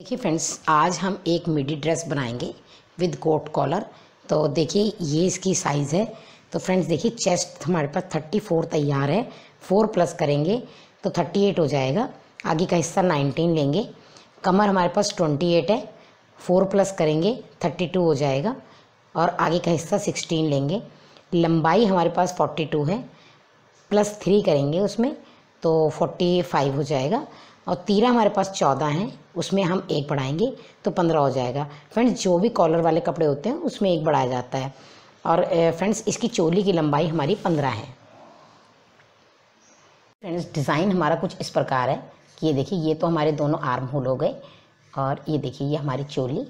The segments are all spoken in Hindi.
देखिए फ्रेंड्स आज हम एक मिडी ड्रेस बनाएँगे विद कोट कॉलर तो देखिए, ये इसकी साइज़ है। तो फ्रेंड्स देखिए चेस्ट हमारे पास थर्टी फोर तैयार है। फोर प्लस करेंगे तो थर्टी एट हो जाएगा। आगे का हिस्सा नाइनटीन लेंगे। कमर हमारे पास ट्वेंटी एट है। फोर प्लस करेंगे थर्टी टू हो जाएगा। और आगे का हिस्सा सिक्सटीन लेंगे। लंबाई हमारे पास फोर्टी टू है। प्लस थ्री करेंगे उसमें तो फोर्टी फाइव हो जाएगा। और तीरा हमारे पास चौदह हैं, उसमें हम एक बढ़ाएँगे तो पंद्रह हो जाएगा। फ्रेंड्स, जो भी कॉलर वाले कपड़े होते हैं, उसमें एक बढ़ाया जाता है। और फ्रेंड्स, इसकी चोली की लंबाई हमारी पंद्रह है। फ्रेंड्स, डिज़ाइन हमारा कुछ इस प्रकार है कि ये देखिए, ये तो हमारे दोनों आर्म होल हो गए और ये देखिए, ये हमारी चोली।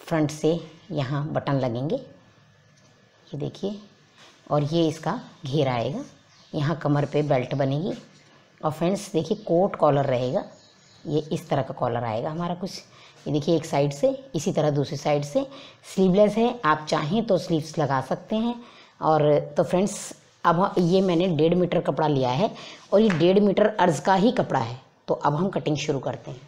फ्रंट से यहाँ बटन लगेंगे। ये देखिए, और ये इसका घेरा आएगा। यहाँ कमर पे बेल्ट बनेगी। और फ्रेंड्स देखिए कोट कॉलर रहेगा। ये इस तरह का कॉलर आएगा हमारा कुछ। ये देखिए, एक साइड से, इसी तरह दूसरी साइड से। स्लीवलेस है, आप चाहें तो स्लीव्स लगा सकते हैं। और तो फ्रेंड्स अब ये मैंने डेढ़ मीटर कपड़ा लिया है और ये डेढ़ मीटर अर्ज़ का ही कपड़ा है। तो अब हम कटिंग शुरू करते हैं।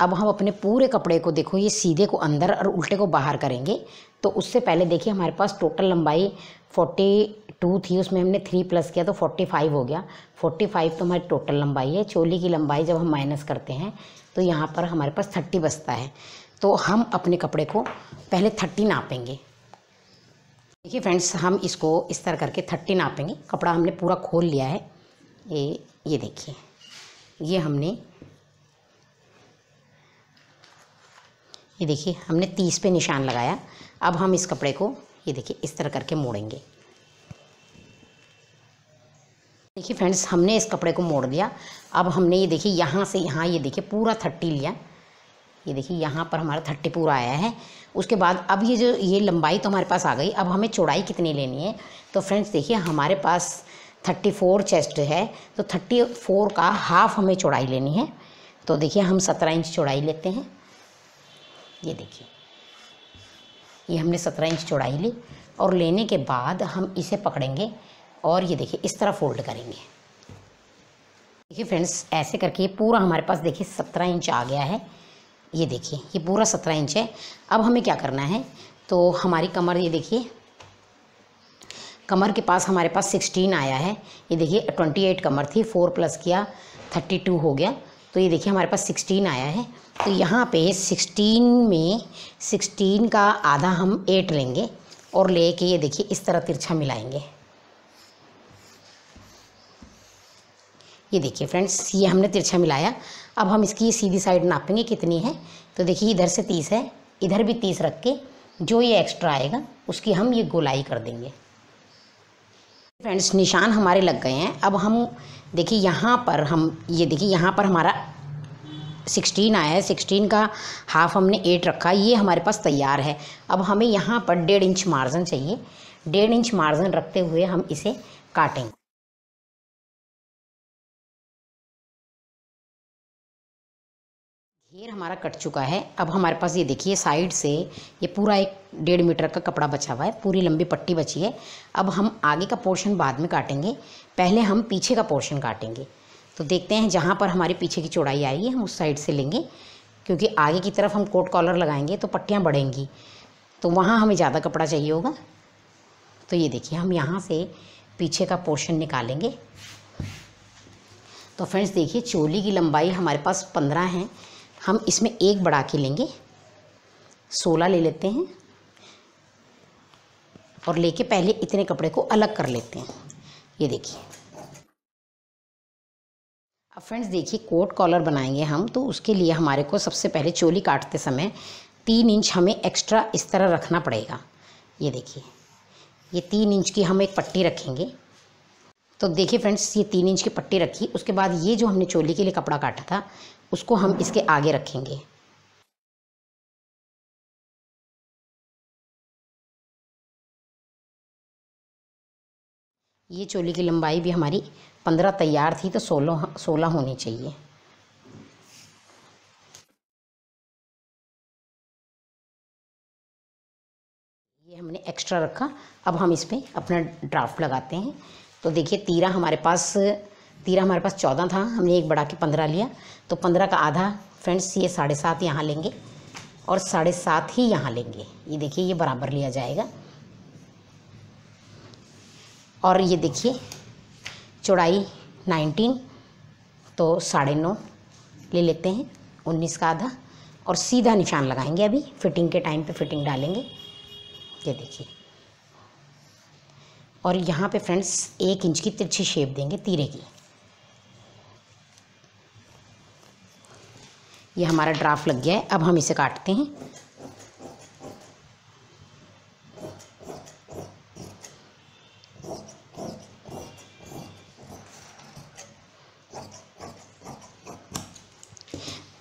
अब हम अपने पूरे कपड़े को देखो, ये सीधे को अंदर और उल्टे को बाहर करेंगे। तो उससे पहले देखिए, हमारे पास टोटल लंबाई फोर्टी टू थी, उसमें हमने थ्री प्लस किया तो फोर्टी फाइव हो गया। फोर्टी फाइव तो हमारी टोटल लंबाई है, चोली की लंबाई जब हम माइनस करते हैं तो यहाँ पर हमारे पास थर्टी बचता है। तो हम अपने कपड़े को पहले थर्टी नापेंगे। देखिए फ्रेंड्स हम इसको इस तरह करके थर्टी नापेंगे। कपड़ा हमने पूरा खोल लिया है। ये ये देखिए, ये हमने ये देखिए, हमने तीस पे निशान लगाया। अब हम इस कपड़े को, ये देखिए, इस तरह करके मोड़ेंगे। देखिए फ्रेंड्स, हमने इस कपड़े को मोड़ दिया। अब हमने ये देखिए, यहाँ से यहाँ ये देखिए, पूरा थर्टी लिया। ये देखिए, यहाँ पर हमारा थर्टी पूरा आया है। उसके बाद अब ये जो, ये लंबाई तो हमारे पास आ गई। अब हमें चौड़ाई कितनी लेनी है? तो फ्रेंड्स, देखिए, हमारे पास थर्टी फोर चेस्ट है। तो थर्टी फोर का हाफ़ हमें चौड़ाई लेनी है। तो देखिए, हम सत्रह इंच चौड़ाई लेते हैं। ये देखिए। ये हमने सत्रह इंच चौड़ाई ली और लेने के बाद हम इसे पकड़ेंगे और ये देखिए, इस तरह फोल्ड करेंगे। देखिए फ्रेंड्स, ऐसे करके पूरा हमारे पास देखिए सत्रह इंच आ गया है। ये देखिए, ये पूरा सत्रह इंच है। अब हमें क्या करना है? तो हमारी कमर, ये देखिए, कमर के पास हमारे पास सिक्सटीन आया है। ये देखिए ट्वेंटी एट कमर थी फोर प्लस किया थर्टी टू हो गया। तो ये देखिए हमारे पास सिक्सटीन आया है। तो यहाँ पे सिक्सटीन में सिक्सटीन का आधा हम एट लेंगे और लेके ये देखिए इस तरह तिरछा मिलाएँगे। ये देखिए फ्रेंड्स ये हमने तिरछा मिलाया। अब हम इसकी सीधी साइड नापेंगे कितनी है। तो देखिए इधर से तीस है, इधर भी तीस रख के जो ये एक्स्ट्रा आएगा, उसकी हम ये गोलाई कर देंगे। फ्रेंड्स निशान हमारे लग गए हैं। अब हम देखिए, यहाँ पर हम, ये देखिए, यहाँ पर हमारा सिक्सटीन आया है। सिक्सटीन का हाफ़ हमने एट रखा, ये हमारे पास तैयार है। अब हमें यहाँ पर डेढ़ इंच मार्जिन चाहिए। डेढ़ इंच मार्जिन रखते हुए हम इसे काटेंगे। घेर हमारा कट चुका है। अब हमारे पास ये देखिए, साइड से ये पूरा एक डेढ़ मीटर का कपड़ा बचा हुआ है। पूरी लंबी पट्टी बची है। अब हम आगे का पोर्शन बाद में काटेंगे। पहले हम पीछे का पोर्शन काटेंगे। तो देखते हैं जहाँ पर हमारे पीछे की चौड़ाई आएगी हम उस साइड से लेंगे। क्योंकि आगे की तरफ़ हम कोट कॉलर लगाएँगे तो पट्टियाँ बढ़ेंगी। तो वहाँ हमें ज़्यादा कपड़ा चाहिए होगा। तो ये देखिए, हम यहाँ से पीछे का पोर्शन निकालेंगे। तो फ्रेंड्स देखिए, चोली की लंबाई हमारे पास पंद्रह है। हम इसमें एक बढ़ा के लेंगे। सोलह ले लेते हैं और लेके पहले इतने कपड़े को अलग कर लेते हैं। ये देखिए। अब फ्रेंड्स, देखिए, कोट कॉलर बनाएँगे हम तो उसके लिए हमारे को सबसे पहले चोली काटते समय तीन इंच हमें एक्स्ट्रा इस तरह रखना पड़ेगा। ये देखिए। ये तीन इंच की हम एक पट्टी रखेंगे। तो देखिए फ्रेंड्स, ये तीन इंच की पट्टी रखी। उसके बाद ये जो हमने चोली के लिए कपड़ा काटा था उसको हम इसके आगे रखेंगे। ये चोली की लंबाई भी हमारी पंद्रह तैयार थी तो सोलह सोलह होनी चाहिए। ये हमने एक्स्ट्रा रखा। अब हम इस पर अपना ड्राफ्ट लगाते हैं। तो देखिए, तीरा हमारे पास तीरा हमारे पास चौदह था, हमने एक बढ़ा के पंद्रह लिया। तो पंद्रह का आधा, फ्रेंड्स, ये साढ़े सात यहाँ लेंगे और साढ़े सात ही यहाँ लेंगे। ये देखिए, ये बराबर लिया जाएगा। और ये देखिए, चौड़ाई नाइनटीन तो साढ़े नौ ले लेते हैं, उन्नीस का आधा। और सीधा निशान लगाएँगे अभी, फिटिंग के टाइम पे फिटिंग डालेंगे। ये देखिए। और यहाँ पे फ्रेंड्स, एक इंच की तिरछी शेप देंगे तीरे की। ये हमारा ड्राफ्ट लग गया है। अब हम इसे काटते हैं।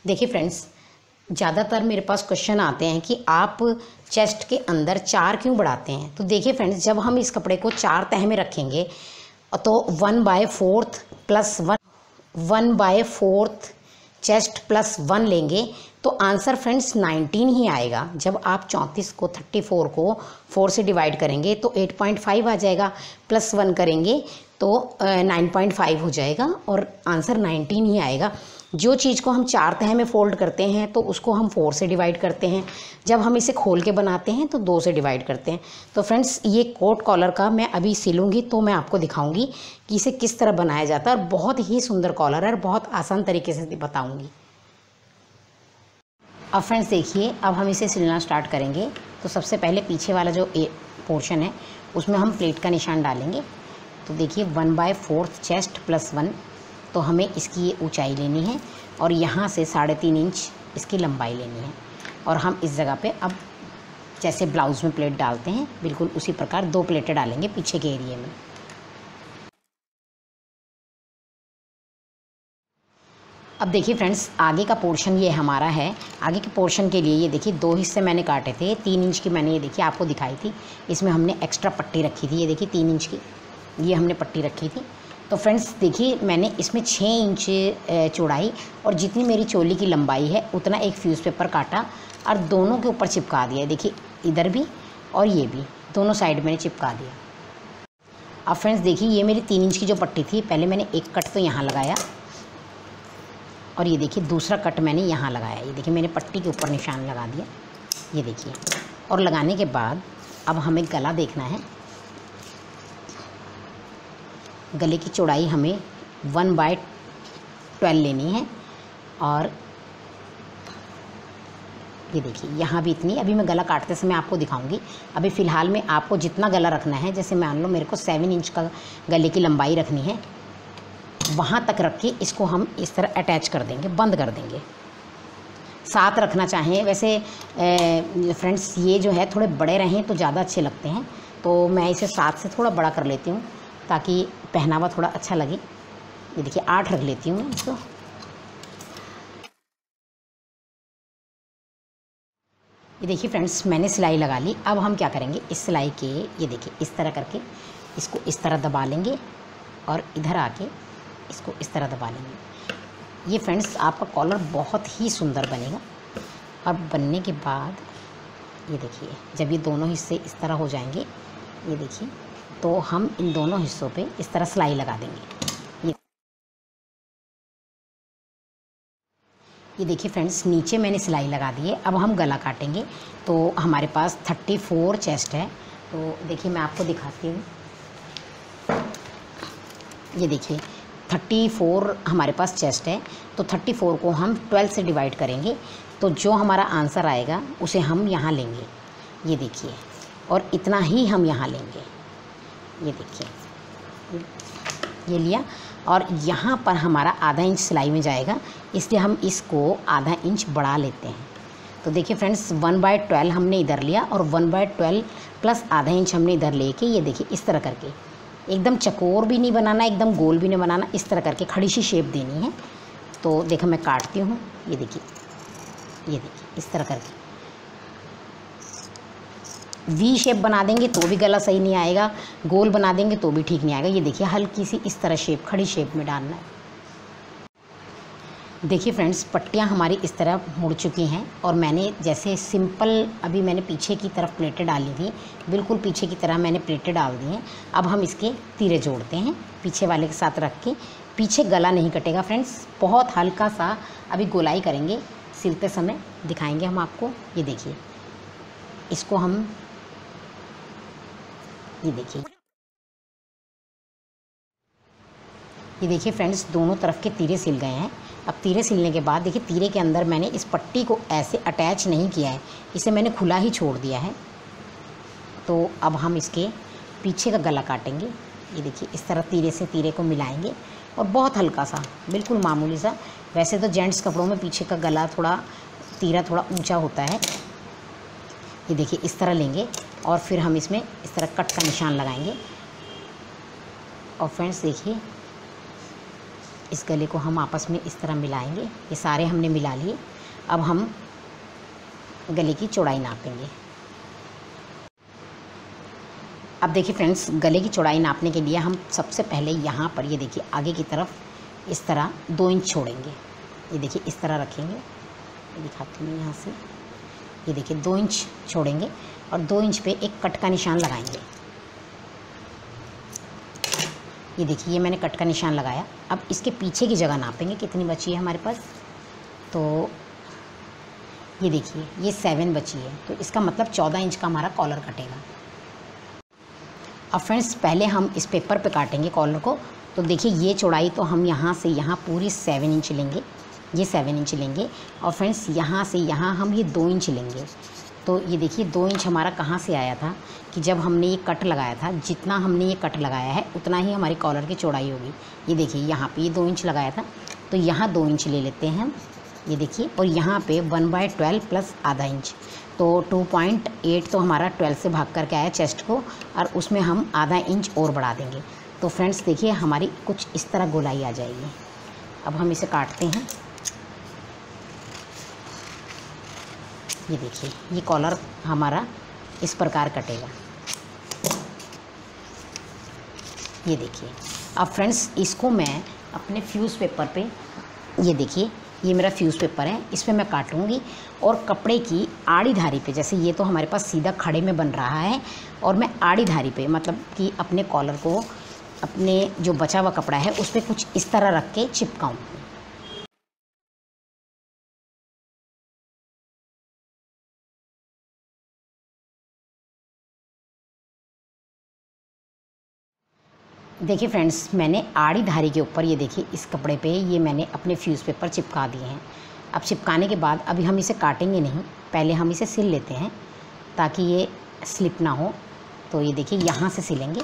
देखिए फ्रेंड्स ज़्यादातर मेरे पास क्वेश्चन आते हैं कि आप चेस्ट के अंदर चार क्यों बढ़ाते हैं? तो देखिए फ्रेंड्स जब हम इस कपड़े को चार तह में रखेंगे तो one by fourth plus one one by fourth chest plus one लेंगे तो आंसर फ्रेंड्स नाइनटीन ही आएगा। जब आप चौंतीस को थर्टी फोर को 4 से डिवाइड करेंगे तो एट पॉइंट फाइव आ जाएगा। प्लस वन करेंगे तो नाइन पॉइंट फाइव हो जाएगा और आंसर नाइनटीन ही आएगा। जो चीज़ को हम चार तह में फोल्ड करते हैं तो उसको हम फोर से डिवाइड करते हैं। जब हम इसे खोल के बनाते हैं तो दो से डिवाइड करते हैं। तो फ्रेंड्स, ये कोट कॉलर का मैं अभी सिलूँगी तो मैं आपको दिखाऊँगी कि इसे किस तरह बनाया जाता है, और बहुत ही सुंदर कॉलर है, और बहुत आसान तरीके से बताऊँगी। अब फ्रेंड्स, देखिए, अब हम इसे सिलना स्टार्ट करेंगे। तो सबसे पहले पीछे वाला जो ए पोर्शन है, उसमें हम प्लेट का निशान डालेंगे। तो देखिए, one by fourth chest plus one. तो हमें इसकी ये ऊंचाई लेनी है और यहाँ से साढ़े तीन इंच इसकी लंबाई लेनी है। और हम इस जगह पे अब जैसे ब्लाउज़ में प्लेट डालते हैं, बिल्कुल उसी प्रकार दो प्लेटें डालेंगे पीछे के एरिए में। अब देखिए फ्रेंड्स, आगे का पोर्शन ये हमारा है। आगे के पोर्शन के लिए ये देखिए, दो हिस्से मैंने काटे थे, तीन इंच की मैंने ये देखिए आपको दिखाई थी। इसमें हमने एक्स्ट्रा पट्टी रखी थी, ये देखिए तीन इंच की, ये हमने पट्टी रखी थी। तो फ्रेंड्स, देखिए, मैंने इसमें छः इंच चौड़ाई और जितनी मेरी चोली की लंबाई है, उतना एक फ्यूज़ पेपर काटा और दोनों के ऊपर चिपका दिया। देखिए, इधर भी और ये भी, दोनों साइड मैंने चिपका दिया। अब फ्रेंड्स, देखिए, ये मेरी तीन इंच की जो पट्टी थी, पहले मैंने एक कट तो यहाँ लगाया और ये देखिए, दूसरा कट मैंने यहाँ लगाया। ये देखिए, मैंने पट्टी के ऊपर निशान लगा दिया। ये देखिए, और लगाने के बाद अब हमें गला देखना है। गले की चौड़ाई हमें वन बाय ट्वेल्व लेनी है। और ये देखिए, यहाँ भी इतनी। अभी मैं गला काटते समय आपको दिखाऊँगी। अभी फ़िलहाल में आपको जितना गला रखना है, जैसे मान लो मेरे को सेवन इंच का गले की लंबाई रखनी है, वहाँ तक रख के इसको हम इस तरह अटैच कर देंगे, बंद कर देंगे। साथ रखना चाहें, वैसे फ्रेंड्स ये जो है, थोड़े बड़े रहें तो ज़्यादा अच्छे लगते हैं। तो मैं इसे साथ से थोड़ा बड़ा कर लेती हूँ, ताकि पहनावा थोड़ा अच्छा लगे। ये देखिए, आठ रख लेती हूँ इसको। ये देखिए फ्रेंड्स, मैंने सिलाई लगा ली। अब हम क्या करेंगे? इस सिलाई के, ये देखिए, इस तरह करके इसको इस तरह दबा लेंगे और इधर आके इसको इस तरह दबा लेंगे। ये फ्रेंड्स, आपका कॉलर बहुत ही सुंदर बनेगा। और बनने के बाद, ये देखिए, जब ये दोनों हिस्से इस तरह हो जाएँगे, ये देखिए। तो हम इन दोनों हिस्सों पे इस तरह सिलाई लगा देंगे। ये ये देखिए फ्रेंड्स, नीचे मैंने सिलाई लगा दी है, अब हम गला काटेंगे। तो हमारे पास थर्टी फोर चेस्ट है। तो देखिए मैं आपको दिखाती हूँ। ये देखिए, थर्टी फोर हमारे पास चेस्ट है। तो थर्टी फोर को हम ट्वेल्व से डिवाइड करेंगे। तो जो हमारा आंसर आएगा, उसे हम यहाँ लेंगे। ये देखिए, और इतना ही हम यहाँ लेंगे। ये देखिए। ये लिया। और यहाँ पर हमारा आधा इंच सिलाई में जाएगा। इसलिए हम इसको आधा इंच बढ़ा लेते हैं। तो देखिए फ्रेंड्स, वन बाय ट्वेल्व हमने इधर लिया और वन बाय ट्वेल्व प्लस आधा इंच हमने इधर लेके ये देखिए इस तरह करके। एकदम चकोर भी नहीं बनाना, एकदम गोल भी नहीं बनाना, इस तरह करके खड़ी सी शेप देनी है। तो देखो मैं काटती हूँ। ये देखिए। ये देखिए, इस तरह करके। वी शेप बना देंगे तो भी गला सही नहीं आएगा। गोल बना देंगे तो भी ठीक नहीं आएगा। ये देखिए, हल्की सी इस तरह शेप खड़ी शेप में डालना है। देखिए फ्रेंड्स पट्टियाँ हमारी इस तरह मुड़ चुकी हैं और मैंने जैसे सिंपल अभी मैंने पीछे की तरफ़ प्लेटें डाली थी। बिल्कुल पीछे की तरह मैंने प्लेटें डाल दी हैं। अब हम इसके तीरे जोड़ते हैं, पीछे वाले के साथ रख के। पीछे गला नहीं कटेगा फ्रेंड्स बहुत हल्का सा अभी गोलाई करेंगे। सिलते समय दिखाएँगे हम आपको। ये देखिए, इसको हम ये देखिए। ये देखिए फ्रेंड्स दोनों तरफ़ के तीरे सिल गए हैं। अब तीरे सिलने के बाद देखिए, तीरे के अंदर मैंने इस पट्टी को ऐसे अटैच नहीं किया है। इसे मैंने खुला ही छोड़ दिया है। तो अब हम इसके पीछे का गला काटेंगे। ये देखिए, इस तरह तीरे से तीरे को मिलाएँगे। और बहुत हल्का सा, बिल्कुल मामूली सा। वैसे तो जेंट्स कपड़ों में पीछे का गला थोड़ा, तीरा थोड़ा ऊँचा होता है। ये देखिए, इस तरह लेंगे। और फिर हम इसमें इस तरह कट का निशान लगाएँगे। और फ्रेंड्स देखिए, इस गले को हम आपस में इस तरह मिलाएँगे। ये सारे हमने मिला लिए। अब हम गले की चौड़ाई नापेंगे। अब देखिए फ्रेंड्स गले की चौड़ाई नापने के लिए हम सबसे पहले यहाँ पर, ये देखिए, आगे की तरफ़ इस तरह दो इंच छोड़ेंगे। ये देखिए, इस तरह रखेंगे। दिखाती हूँ यहाँ से। ये देखिए, दो इंच छोड़ेंगे। और दो इंच पे एक कट का निशान लगाएँगे। ये देखिए, ये मैंने कट का निशान लगाया। अब इसके पीछे की जगह नापेंगे, कितनी बची है हमारे पास। तो ये देखिए, ये सेवन बची है। तो इसका मतलब चौदह इंच का हमारा कॉलर कटेगा। अब फ्रेंड्स पहले हम इस पेपर पे काटेंगे कॉलर को। तो देखिए, ये चौड़ाई तो हम यहाँ से यहाँ पूरी सेवन इंच लेंगे। ये सेवन इंच लेंगे। और फ्रेंड्स यहाँ से यहाँ हम ये दो इंच लेंगे। तो ये देखिए, दो इंच हमारा कहाँ से आया था कि जब हमने ये कट लगाया था, जितना हमने ये कट लगाया है, उतना ही हमारी कॉलर की चौड़ाई होगी। ये देखिए, यहाँ पे ये दो इंच लगाया था तो यहाँ दो इंच ले लेते हैं ये देखिए, और यहाँ पे वन बाय ट्वेल्व प्लस आधा इंच। तो टू पॉइंट एट तो हमारा ट्वेल्व से भाग करके आया चेस्ट को, और उसमें हम आधा इंच और बढ़ा देंगे। तो फ्रेंड्स, देखिए, हमारी कुछ इस तरह गोलाई आ जाएगी। अब हम इसे काटते हैं। ये देखिए, ये कॉलर हमारा इस प्रकार कटेगा। ये देखिए, अब फ्रेंड्स इसको मैं अपने फ्यूज़ पेपर पे, ये देखिए, ये मेरा फ्यूज़ पेपर है इस पर मैं काटूँगी और कपड़े की आड़ी धारी पे, जैसे ये तो हमारे पास सीधा खड़े में बन रहा है, और मैं आड़ी धारी पे मतलब कि अपने कॉलर को, अपने जो बचा हुआ कपड़ा है, उस पर कुछ इस तरह रख के चिपकाऊँ। देखिए फ्रेंड्स मैंने आड़ी धारी के ऊपर ये देखिए, इस कपड़े पे ये मैंने अपने फ्यूज़ पेपर चिपका दिए हैं। अब चिपकाने के बाद, अभी हम इसे काटेंगे नहीं, पहले हम इसे सिल लेते हैं, ताकि ये स्लिप ना हो। तो ये देखिए, यहाँ से सिलेंगे।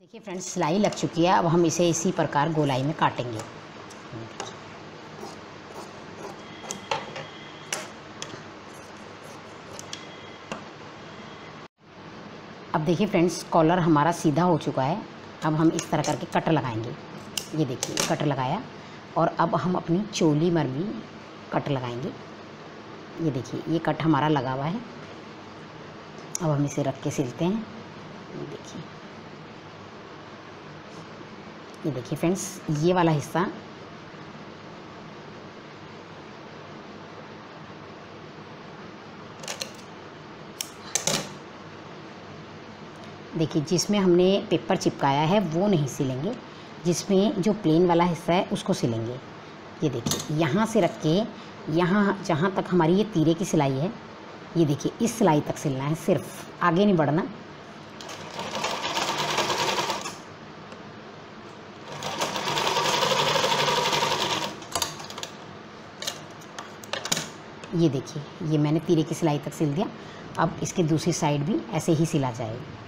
देखिए फ्रेंड्स सिलाई लग चुकी है, अब हम इसे इसी प्रकार गोलाई में काटेंगे। अब देखिए फ्रेंड्स कॉलर हमारा सीधा हो चुका है। अब हम इस तरह करके कट लगाएँगे। ये देखिए कट लगाया और अब हम अपनी चोली मर भी कट लगाएँगे। ये देखिए, ये कट हमारा लगा हुआ है। अब हम इसे रख के सिलते हैं। ये देखिए। ये देखिए फ्रेंड्स ये वाला हिस्सा देखिए, जिसमें हमने पेपर चिपकाया है, वो नहीं सिलेंगे। जिसमें जो प्लेन वाला हिस्सा है, उसको सिलेंगे। ये देखिए, यहाँ से रख के, यहाँ, जहाँ तक हमारी ये तीरे की सिलाई है, ये देखिए, इस सिलाई तक सिलना है, सिर्फ़। आगे नहीं बढ़ना। ये देखिए, ये मैंने तीरे की सिलाई तक सिल दिया। अब इसके दूसरी साइड भी ऐसे ही सिला जाएगा।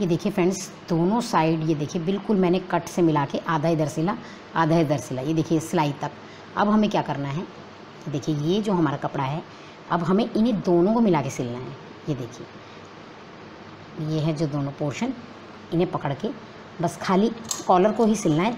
ये देखिए फ्रेंड्स दोनों साइड ये देखिए, बिल्कुल मैंने कट से मिला के आधा इधर सिला आधा इधर सिला ये देखिए सिलाई तक। अब हमें क्या करना है? देखिए, ये जो हमारा कपड़ा है, अब हमें इन्हें दोनों को मिला के सिलना है। ये देखिए, ये है जो दोनों पोर्शन इन्हें पकड़ के। बस खाली कॉलर को ही सिलना है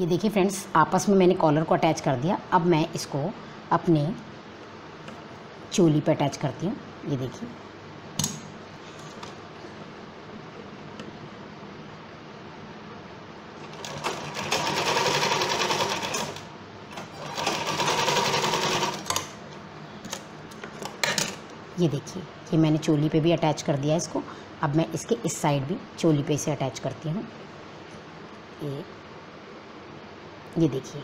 ये देखिए फ्रेंड्स आपस में मैंने कॉलर को अटैच कर दिया। अब मैं इसको अपने चोली पर अटैच करती हूँ। ये देखिए। ये देखिए कि मैंने चोली पे भी अटैच कर दिया इसको। अब मैं इसके इस साइड भी चोली पे इसे अटैच करती हूँ। ये ये देखिए,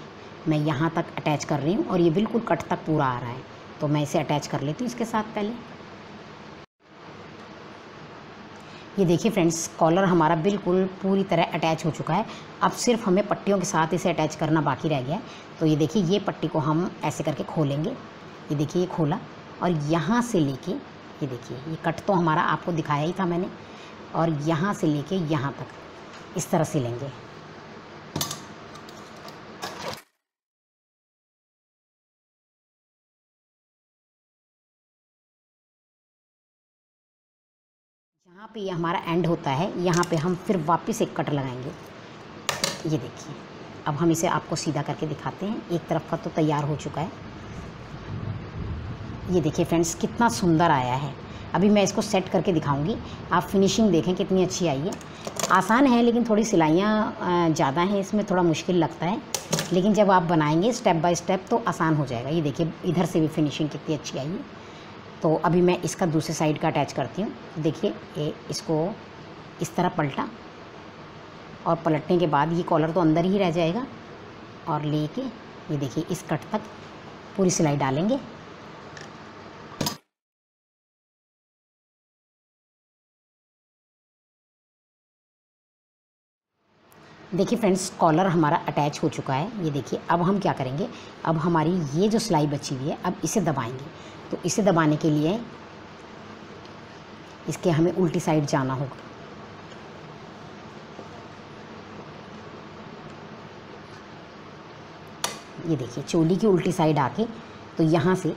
मैं यहाँ तक अटैच कर रही हूँ और ये बिल्कुल कट तक पूरा आ रहा है। तो मैं इसे अटैच कर लेती हूँ इसके साथ पहले। ये देखिए फ्रेंड्स कॉलर हमारा बिल्कुल पूरी तरह अटैच हो चुका है। अब सिर्फ़ हमें पट्टियों के साथ इसे अटैच करना बाकी रह गया है। तो ये देखिए, ये पट्टी को हम ऐसे करके खोलेंगे। ये देखिए, ये खोला और यहाँ से लेके, ये देखिए, ये कट तो हमारा आपको दिखाया ही था मैंने। और यहाँ से लेके यहाँ तक इस तरह से लेंगे। जहाँ पे ये हमारा एंड होता है। यहाँ पे हम फिर वापस एक कट लगाएँगे। ये देखिए। अब हम इसे आपको सीधा करके दिखाते हैं। एक तरफ़ का तो तैयार हो चुका है। ये देखिए फ्रेंड्स कितना सुंदर आया है। अभी मैं इसको सेट करके दिखाऊँगी। आप फिनिशिंग देखें कितनी अच्छी आई है। आसान है, लेकिन थोड़ी सिलाइयाँ ज़्यादा हैं, इसमें थोड़ा मुश्किल लगता है। लेकिन जब आप बनाएँगे स्टेप बाय स्टेप तो आसान हो जाएगा। ये देखिए, इधर से भी फिनिशिंग कितनी अच्छी आई है। तो अभी मैं इसका दूसरे साइड का अटैच करती हूँ। देखिए, ये इसको इस तरह पलटा और पलटने के बाद ये कॉलर तो अंदर ही रह जाएगा। और लेके ये देखिए, इस कट तक पूरी सिलाई डालेंगे। देखिए फ्रेंड्स कॉलर हमारा अटैच हो चुका है। ये देखिए, अब हम क्या करेंगे? अब हमारी ये जो सिलाई बची हुई है, अब इसे दबाएँगे। तो इसे दबाने के लिए इसके हमें उल्टी साइड जाना होगा। ये देखिए, चोली की उल्टी साइड आके तो यहाँ से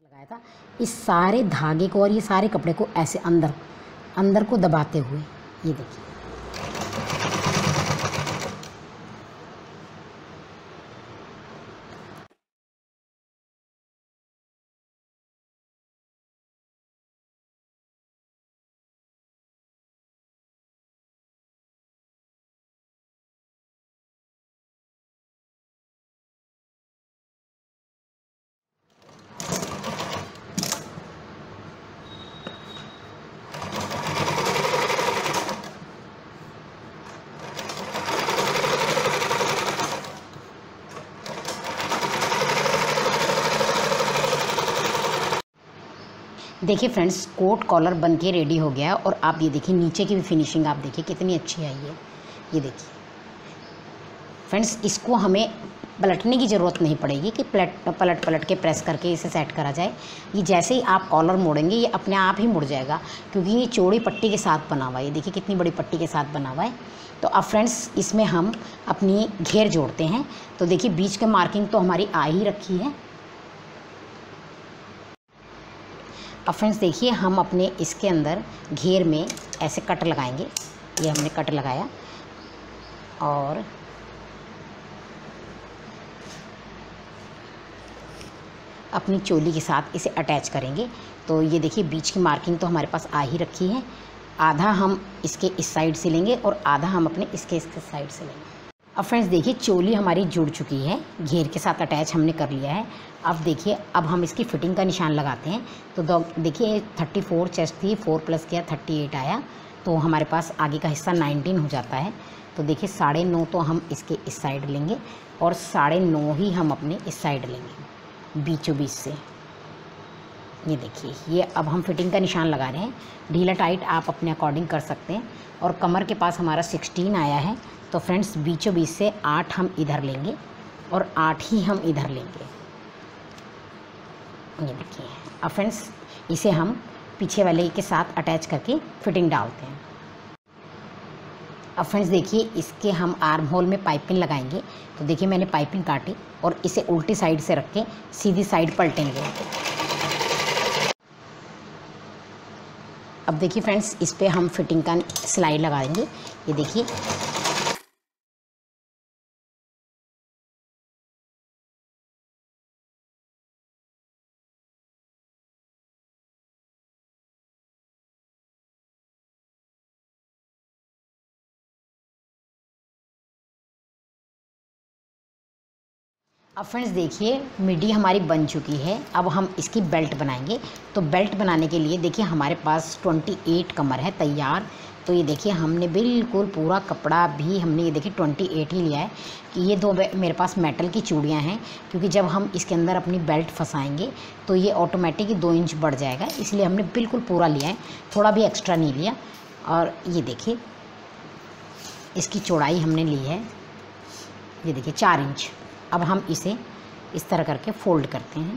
लगाया था इस सारे धागे को और ये सारे कपड़े को ऐसे अंदर अंदर को दबाते हुए, ये देखिए। देखिए फ्रेंड्स कोट कॉलर बन के रेडी हो गया है और आप ये देखिए, नीचे की भी फिनिशिंग आप देखिए, कितनी अच्छी आई है। ये देखिए। फ्रेंड्स इसको हमें पलटने की ज़रूरत नहीं पड़ेगी कि पलट पलट पलट के प्रेस करके इसे सेट करा जाए। ये जैसे ही आप कॉलर मोड़ेंगे, ये अपने आप ही मुड़ जाएगा क्योंकि ये चौड़ी पट्टी के साथ बना हुआ है। ये देखिए, कितनी बड़ी पट्टी के साथ बना हुआ है। तो अब फ्रेंड्स इसमें हम अपनी घेर जोड़ते हैं। तो देखिए, बीच के मार्किंग तो हमारी आ ही रखी है। अब फ्रेंड्स देखिए, हम अपने इसके अंदर घेर में ऐसे कट लगाएँगे। ये हमने कट लगाया। और अपनी चोली के साथ इसे अटैच करेंगे। तो ये देखिए, बीच की मार्किंग तो हमारे पास आ ही रखी है। आधा हम इसके इस साइड से लेंगे और आधा हम अपने इसके इसके साइड से लेंगे। अब फ्रेंड्स देखिए, चोली हमारी जुड़ चुकी है। घेर के साथ अटैच हमने कर लिया है। अब देखिए, अब हम इसकी फिटिंग का निशान लगाते हैं। तो देखिए थर्टी फोर चेस्ट थी फोर प्लस किया थर्टी एट आया। तो हमारे पास आगे का हिस्सा नाइनटीन हो जाता है। तो देखिए, साढ़े नौ तो हम इसके इस साइड लेंगे और साढ़े नौ ही हम अपने इस साइड लेंगे बीचों बीच से। ये देखिए, ये अब हम फिटिंग का निशान लगा रहे हैं। ढीला टाइट आप अपने अकॉर्डिंग कर सकते हैं। और कमर के पास हमारा सिक्सटीन आया है। तो फ्रेंड्स, बीचों बीच से आठ हम इधर लेंगे और आठ ही हम इधर लेंगे। ये देखिए। अब फ्रेंड्स, इसे हम पीछे वाले के साथ अटैच करके फिटिंग डालते हैं। अब फ्रेंड्स, देखिए, इसके हम आर्म होल में पाइपिंग लगाएँगे। तो देखिए, मैंने पाइपिंग काटी और इसे उल्टी साइड से रख के सीधी साइड पलटेंगे। अब देखिए फ्रेंड्स, इस पर हम फिटिंग का सिलाई लगा देंगे ये देखिए अब फ्रेंड्स देखिए, मिडी हमारी बन चुकी है। अब हम इसकी बेल्ट बनाएँगे। तो बेल्ट बनाने के लिए देखिए, हमारे पास 28 कमर है तैयार। तो ये देखिए, हमने बिल्कुल पूरा कपड़ा भी हमने ये देखिए 28 ही लिया है कि ये दो मेरे पास मेटल की चूड़ियाँ हैं। क्योंकि जब हम इसके अंदर अपनी बेल्ट फंसाएँगे तो ये ऑटोमेटिक दो इंच बढ़ जाएगा। इसलिए हमने बिल्कुल पूरा लिया है। थोड़ा भी एक्स्ट्रा नहीं लिया। और ये देखिए, इसकी चौड़ाई हमने ली है। ये देखिए, चार इंच अब हम इसे इस तरह करके फोल्ड करते हैं।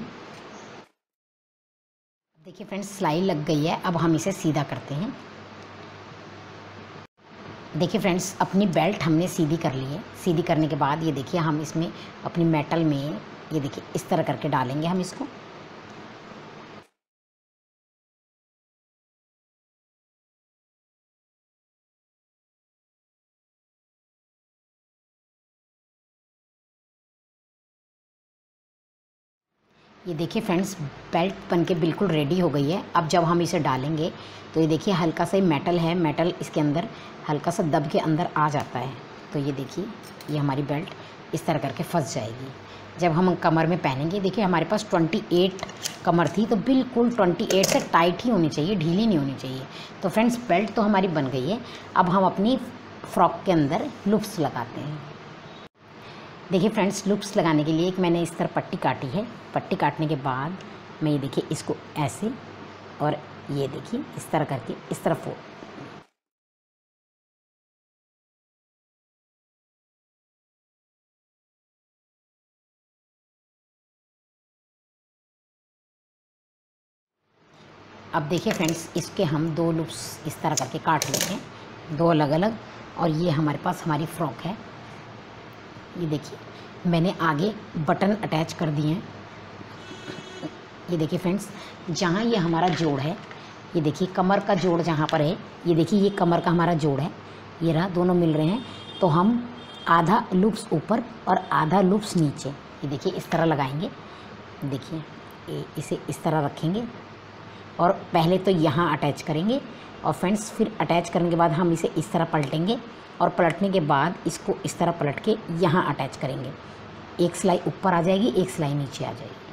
देखिए फ्रेंड्स, सिलाई लग गई है, अब हम इसे सीधा करते हैं। देखिए फ्रेंड्स, अपनी बेल्ट हमने सीधी कर ली है। सीधी करने के बाद ये देखिए, हम इसमें अपनी मेटल में ये देखिए, इस तरह करके डालेंगे हम इसको। ये देखिए फ्रेंड्स बेल्ट बन के बिल्कुल रेडी हो गई है। अब जब हम इसे डालेंगे तो ये देखिए हल्का सा ही मेटल है मेटल इसके अंदर हल्का सा दब के अंदर आ जाता है। तो ये देखिए, ये हमारी बेल्ट इस तरह करके फंस जाएगी। जब हम कमर में पहनेंगे, देखिए हमारे पास 28 कमर थी तो बिल्कुल 28 से टाइट ही होनी चाहिए, ढीली नहीं होनी चाहिए। तो फ्रेंड्स बेल्ट तो हमारी बन गई है। अब हम अपनी फ्रॉक के अंदर लुप्स लगाते हैं। देखिए फ्रेंड्स लुप्स लगाने के लिए एक मैंने इस तरह पट्टी काटी है। पट्टी काटने के बाद मैं ये देखिए इसको ऐसे और ये देखिए इस तरह करके, इस तरफ़ हो अब देखिए फ्रेंड्स इसके हम दो लुप्स इस तरह करके काट हैं। दो अलग अलग और ये हमारे पास हमारी फ्रॉक है। ये देखिए, मैंने आगे बटन अटैच कर दिए हैं। ये देखिए फ्रेंड्स जहाँ ये हमारा जोड़ है, ये देखिए कमर का जोड़ जहाँ पर है, ये देखिए ये कमर का हमारा जोड़ है। ये रहा, दोनों मिल रहे हैं। तो हम आधा लुप्स ऊपर और आधा लूप्स नीचे, ये देखिए इस तरह लगाएँगे। देखिए इसे इस तरह रखेंगे और पहले तो यहाँ अटैच करेंगे और फ्रेंड्स फिर अटैच करने के बाद हम इसे इस तरह पलटेंगे। और पलटने के बाद इसको इस तरह पलट के यहाँ अटैच करेंगे। एक सिलाई ऊपर आ जाएगी, एक सिलाई नीचे आ जाएगी।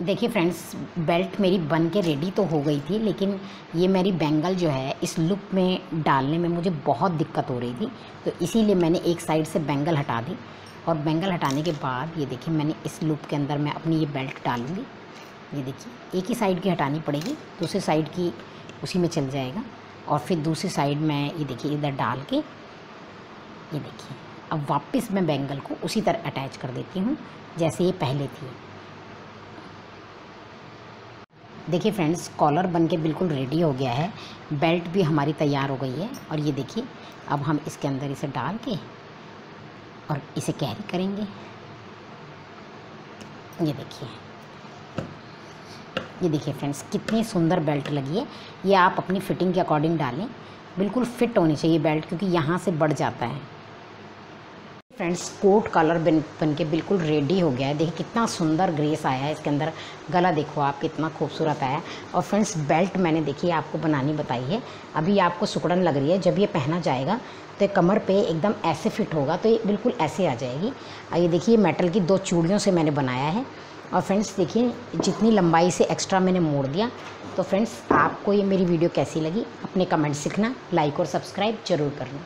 देखिए फ्रेंड्स बेल्ट मेरी बन के रेडी तो हो गई थी, लेकिन ये मेरी बैंगल जो है, इस लुक में डालने में मुझे बहुत दिक्कत हो रही थी। तो इसीलिए मैंने एक साइड से बैंगल हटा दी और बैंगल हटाने के बाद ये देखिए मैंने इस लुप के अंदर मैं अपनी ये बेल्ट डालूँगी। ये देखिए, एक ही साइड की हटानी पड़ेगी, दूसरी साइड की उसी में चल जाएगा और फिर दूसरी साइड में ये देखिए इधर डाल के, ये देखिए। अब वापस मैं बैंगल को उसी तरह अटैच कर देती हूँ, जैसे ये पहले थी। देखिए फ्रेंड्स कॉलर बन के बिल्कुल रेडी हो गया है। बेल्ट भी हमारी तैयार हो गई है और ये देखिए, अब हम इसके अंदर इसे डाल के और इसे कैरी करेंगे। ये देखिए। ये देखिए फ्रेंड्स कितनी सुंदर बेल्ट लगी है। ये आप अपनी फिटिंग के अकॉर्डिंग डालें। बिल्कुल फिट होनी चाहिए बेल्ट क्योंकि यहाँ से बढ़ जाता है। फ्रेंड्स, कोट कलर बन बन के बिल्कुल रेडी हो गया है। देखिए, कितना सुंदर ग्रेस आया है इसके अंदर। गला देखो आप, कितना खूबसूरत आया और फ्रेंड्स, बेल्ट मैंने देखिए आपको बनानी बताई है। अभी आपको सुकड़न लग रही है, जब ये पहना जाएगा तो कमर पे एकदम ऐसे फिट होगा तो ये बिल्कुल ऐसे आ जाएगी। और ये देखिए, मेटल की दो चूड़ियों से मैंने बनाया है। और फ्रेंड्स, देखिए, जितनी लंबाई से एक्स्ट्रा मैंने मोड़ दिया तो फ्रेंड्स, आपको ये मेरी वीडियो कैसी लगी, अपने कमेंट सीखना, लाइक और सब्सक्राइब ज़रूर करना।